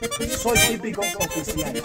Soy típico oficial.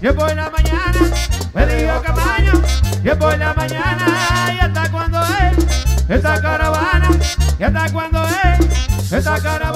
yo por la mañana me digo Camaño, yo por la mañana y hasta cuando es esta caravana, y hasta cuando es esta caravana.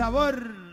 Sabor.